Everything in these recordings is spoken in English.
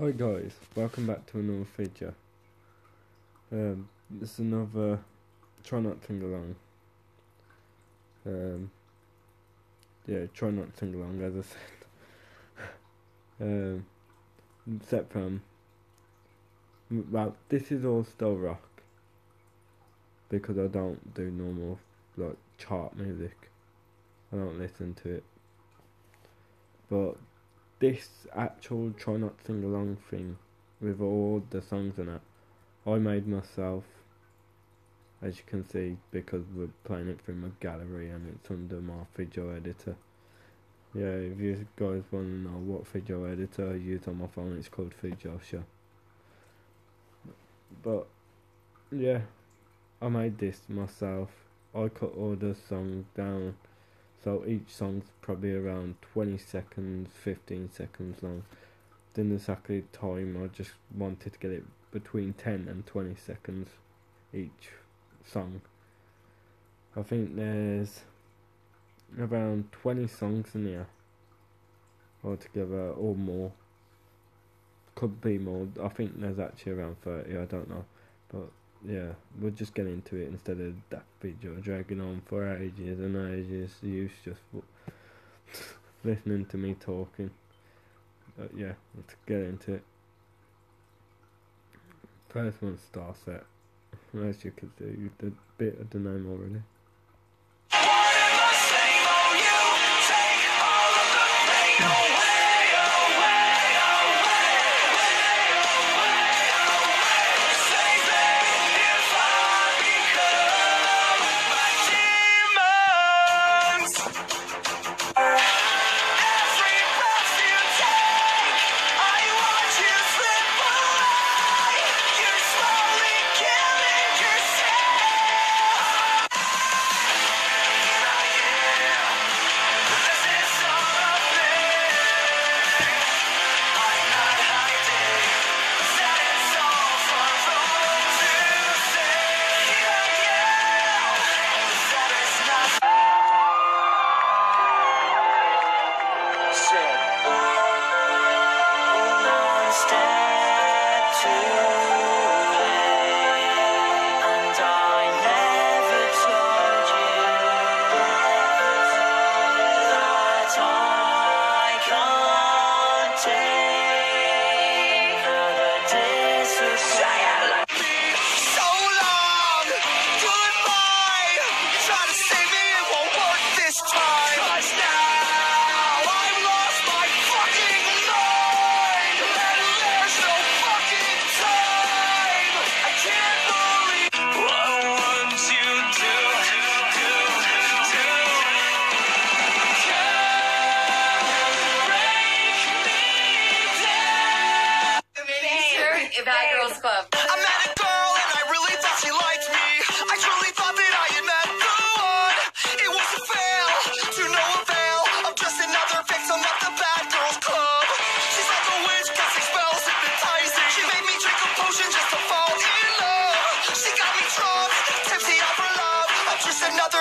Hi guys, welcome back to another video. Um, this is another try not to sing along. Um, yeah, try not to sing along as I said. um, except from well, this is all still rock because I don't do normal like chart music. I don't listen to it, but this actual try not sing along thing with all the songs in it, I made myself, as you can see, because we're playing it through my gallery and it's under my video editor. Yeah, if you guys want to know what video editor I use on my phone, it's called VideoShow. But, yeah, I made this myself. I cut all the songs down so each song's probably around 20 seconds, 15 seconds long. The exactly time, I just wanted to get it between 10 and 20 seconds each song. I think there's around 20 songs in here altogether or more. Could be more. I think there's actually around 30, I don't know. But yeah, we'll just get into it instead of that video dragging on for ages and ages. You just listening to me talking. But yeah, let's get into it. First one, Star Set. As you can see, a bit of the name already.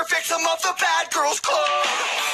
Victim of the bad girls club.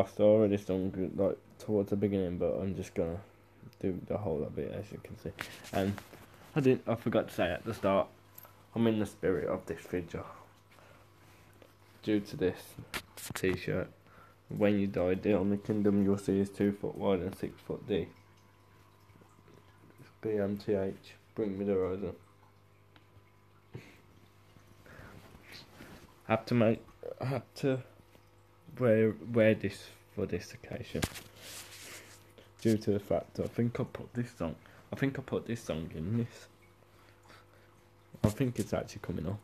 I've already this like towards the beginning, but I'm just gonna do the whole of it as you can see. And um, I didn't, I forgot to say at the start, I'm in the spirit of this video. Due to this t-shirt, when you die, dear on the kingdom, you'll see is two foot wide and six foot deep. BMTH, bring me the horizon. have to make, have to wear wear this for this occasion. Due to the fact I think I put this song I think I put this song in this. I think it's actually coming up.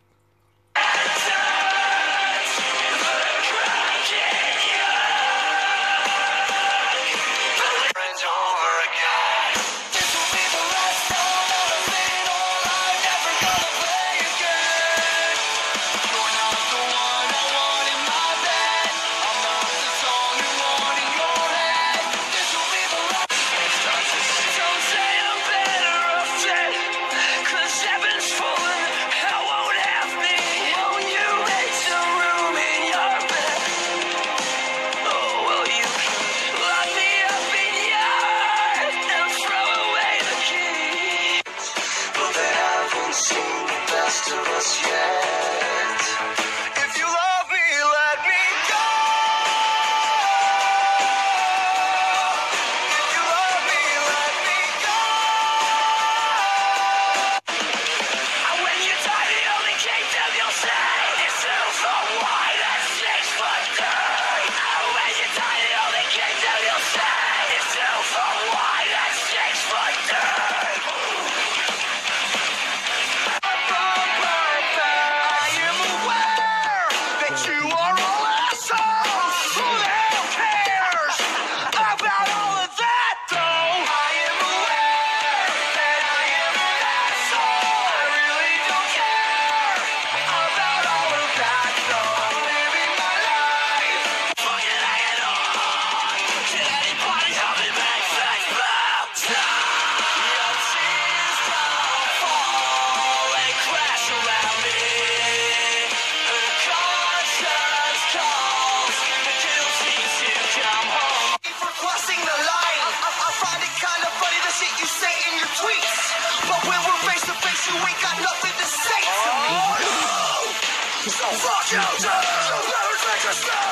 Let's go!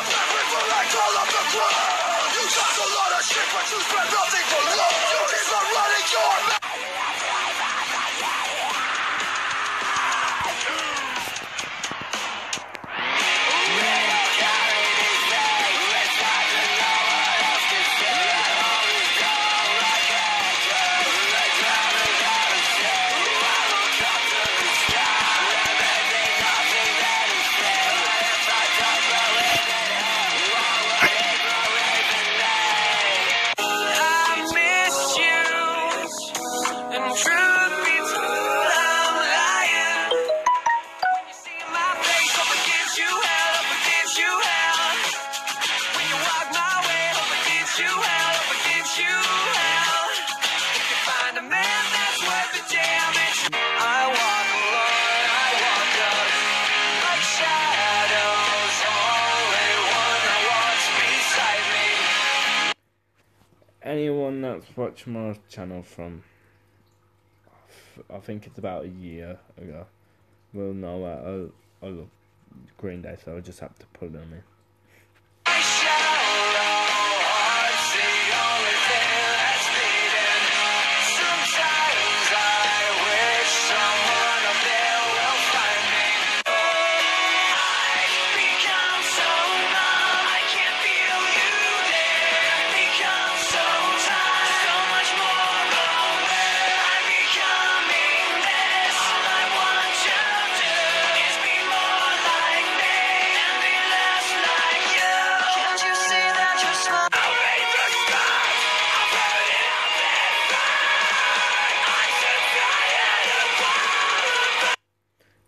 Watch my channel from, I think it's about a year ago. Well, no, I, I, I love Green Day, so I just have to put them in.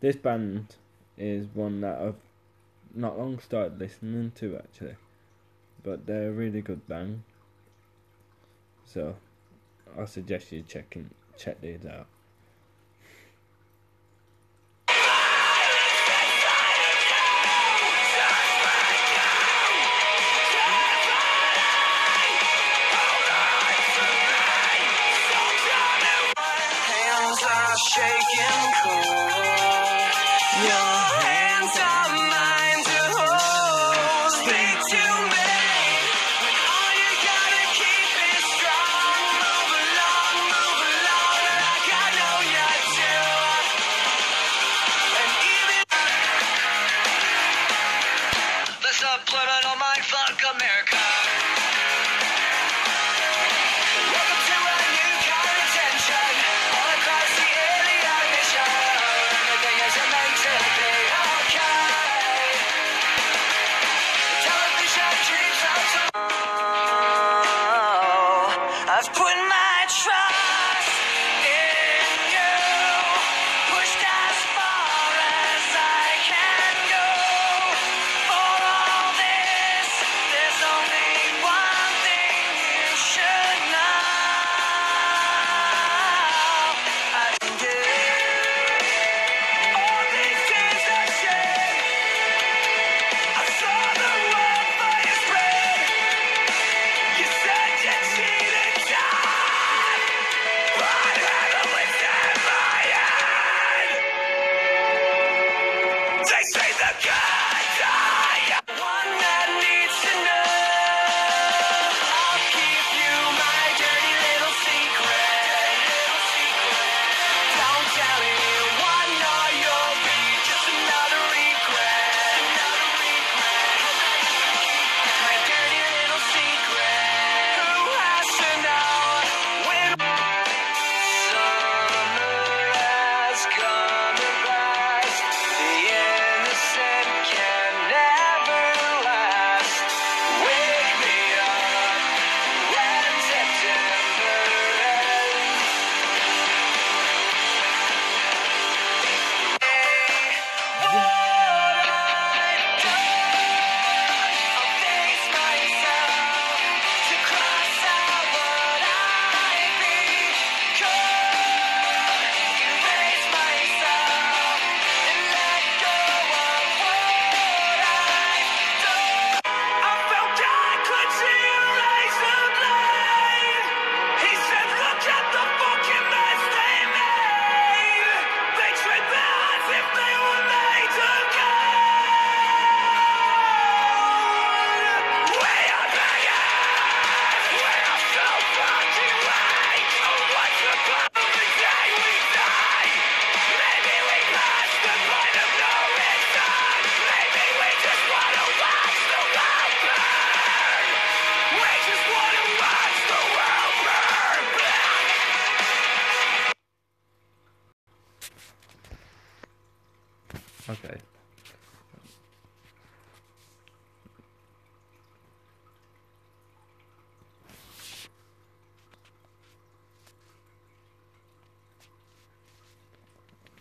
This band is one that I've not long started listening to actually, but they're a really good band. So I suggest you checking check these out.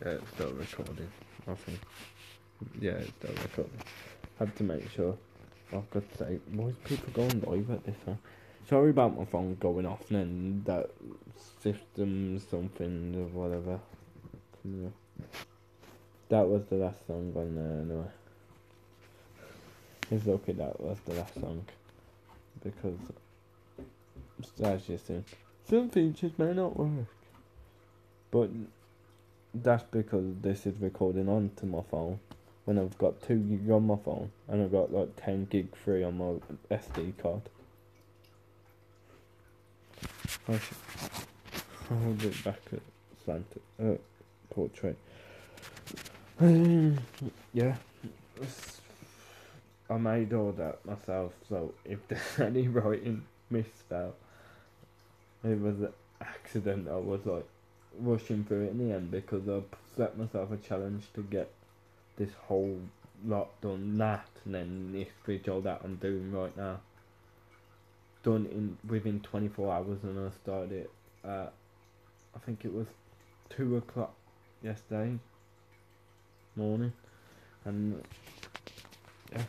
Uh, yeah, it's still recording. I think. Yeah, it's still recording. Have to make sure. Oh, I could say, why is people going live at this time? Sorry about my phone going off and then that system something or whatever. Yeah. That was the last song on there anyway. It's okay that was the last song. Because as you seen, some features may not work. But that's because this is recording onto my phone. When I've got two gig on my phone and I've got like ten gig free on my SD card. I should hold it back at slanted uh, portrait. Yeah, I made all that myself. So if there's any writing misspell, it was an accident. I was like rushing through it in the end because I set myself a challenge to get this whole lot done. That and then this all that I'm doing right now. Done in within 24 hours, and I started it. At, I think it was two o'clock yesterday morning, and yeah,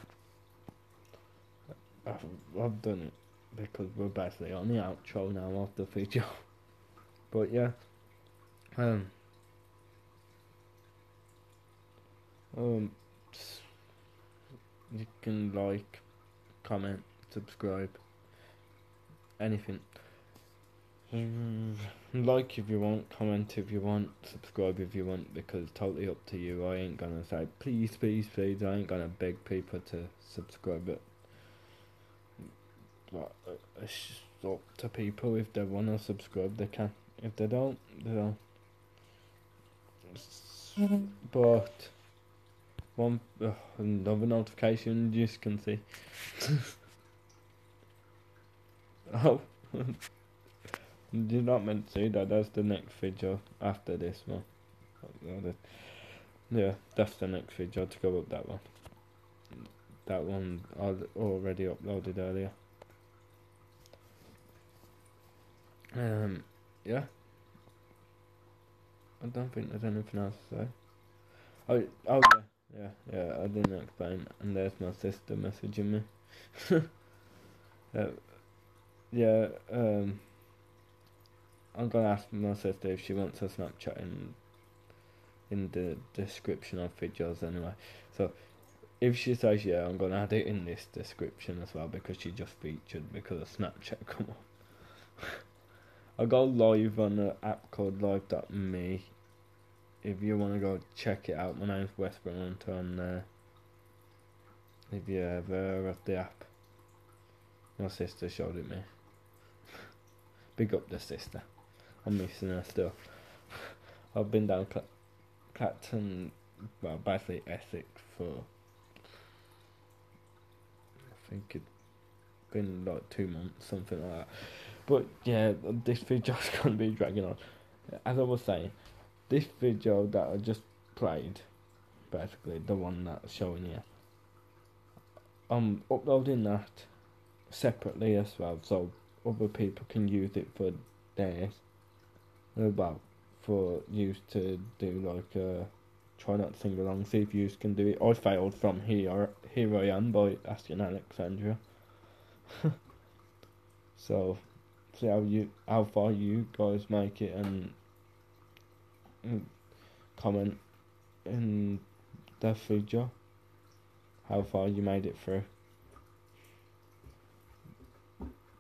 I've, I've done it because we're basically on the outro now of the video. But yeah, um, um, you can like, comment, subscribe, anything. Mm, Like if you want, comment if you want, subscribe if you want, because it's totally up to you. I ain't gonna say please, please, please. I ain't gonna beg people to subscribe it. But uh, it's up to people if they wanna subscribe, they can. If they don't, they don't. S- But one uh, another notification you just can see. oh, you're not meant to see that. That's the next video after this one. Yeah, that's the next video to go up that one. That one I already uploaded earlier. Um, yeah. I don't think there's anything else to say. Oh, oh yeah, yeah, yeah. I didn't explain, and there's my sister messaging me. uh, yeah, um, I'm gonna ask my sister if she wants a Snapchat in in the description of videos anyway. So if she says yeah, I'm gonna add it in this description as well because she just featured because of Snapchat come on. I go live on an app called Live.me. If you want to go check it out, my name's West Brom on there. Uh, if you ever of the app, my sister showed it me. Big up the sister. I'm missing her still. I've been down Cl- Clacton, well, basically Essex for. I think it's been like two months, something like that. But yeah, this video's gonna be dragging on. As I was saying, this video that I just played, basically the one that's showing here, I'm uploading that separately as well, so other people can use it for theirs. Well, for use to do like uh, try not to sing along, see if you can do it. I failed from here. Here I am by asking Alexandria. so see how you how far you guys make it and comment in the video how far you made it through.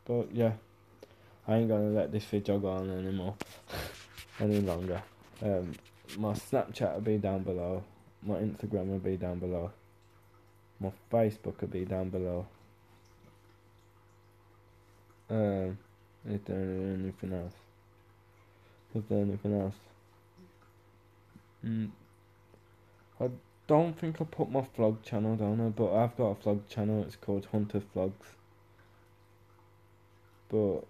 But yeah, I ain't gonna let this video go on anymore any longer. Um, my Snapchat will be down below. My Instagram will be down below. My Facebook will be down below. Um, is there anything else? Is there anything else? Mm, I don't think I put my vlog channel down there, but I've got a vlog channel. It's called Hunter Vlogs. But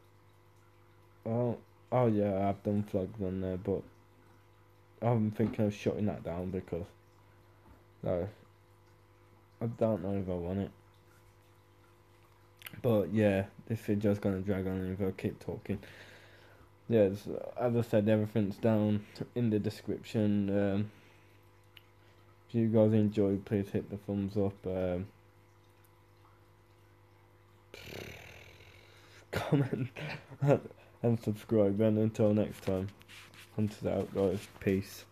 oh, oh yeah, I've done vlogs on there, but I'm thinking of shutting that down because no, I don't know if I want it. But yeah, this video's gonna drag on if I keep talking. Yes, as I said, everything's down in the description. Um, if you guys enjoyed, please hit the thumbs up. Um, comment and subscribe. And until next time, hunters out, guys. Peace.